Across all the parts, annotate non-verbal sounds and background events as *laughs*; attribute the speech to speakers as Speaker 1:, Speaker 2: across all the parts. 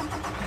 Speaker 1: Gracias.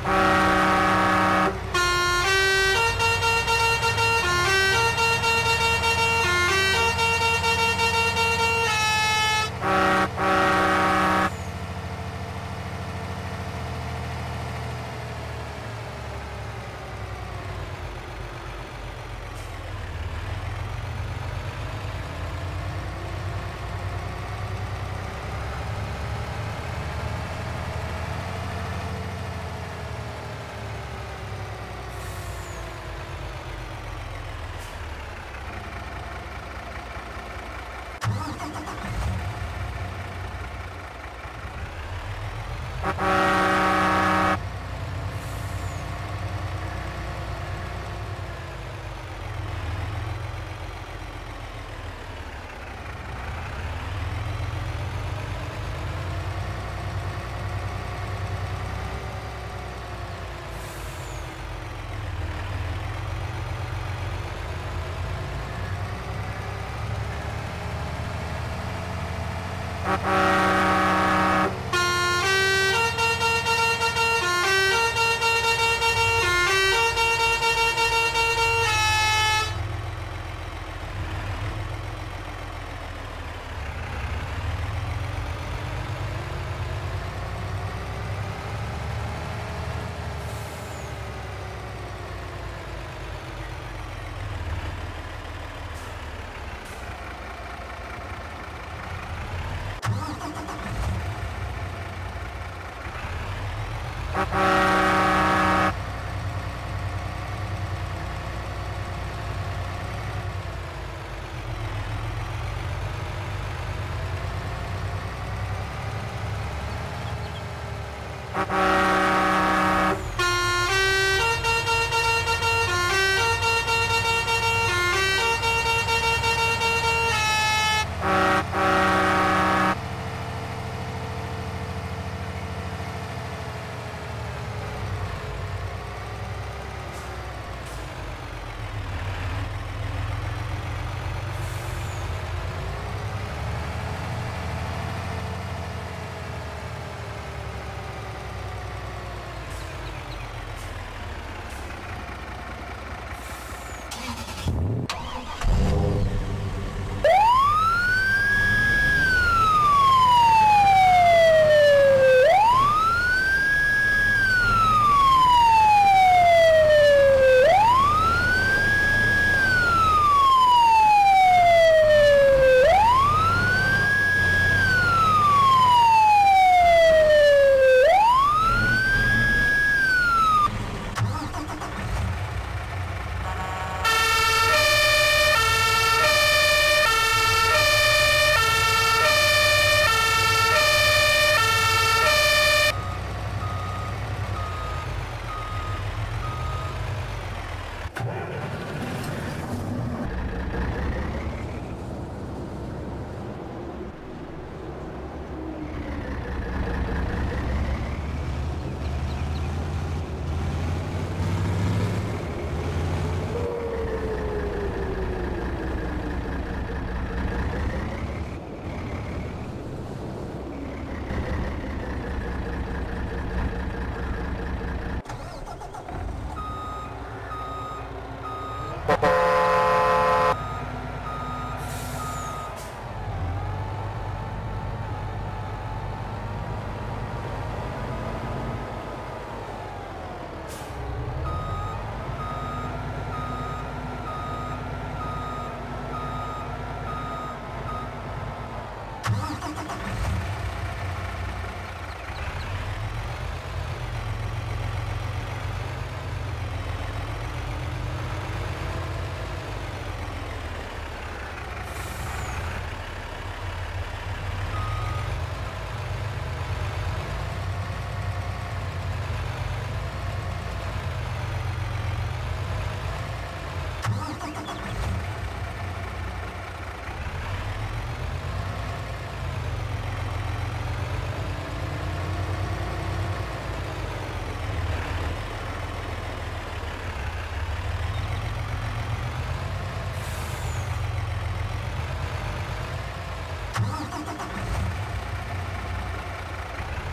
Speaker 2: Bye. *laughs*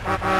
Speaker 2: Uh-huh. *laughs*